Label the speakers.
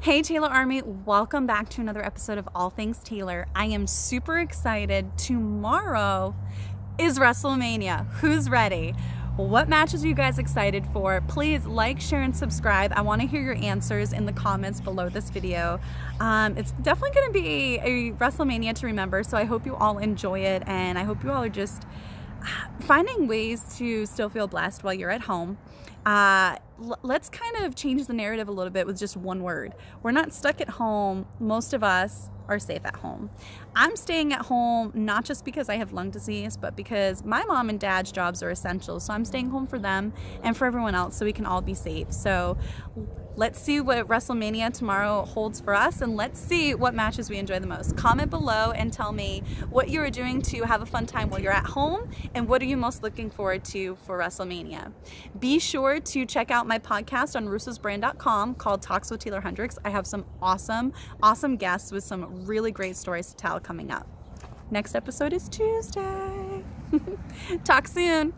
Speaker 1: Hey Taeler Army, welcome back to another episode of All Things Taeler. I am super excited. Tomorrow is WrestleMania. Who's ready? What matches are you guys excited for? Please like, share, and subscribe. I want to hear your answers in the comments below this video. Um, it's definitely going to be a WrestleMania to remember, so I hope you all enjoy it, and I hope you all are just finding ways to still feel blessed while you're at home. Uh, let's kind of change the narrative a little bit with just one word. We're not stuck at home. Most of us are safe at home. I'm staying at home not just because I have lung disease, but because my mom and dad's jobs are essential. So I'm staying home for them and for everyone else so we can all be safe. So Let's see what WrestleMania tomorrow holds for us and let's see what matches we enjoy the most. Comment below and tell me what you are doing to have a fun time while you're at home and what are you most looking forward to for WrestleMania. Be sure to check out my podcast on russosbrand.com called Talks with Taeler Hendrix. I have some awesome, awesome guests with some really great stories to tell coming up. Next episode is Tuesday. Talk soon.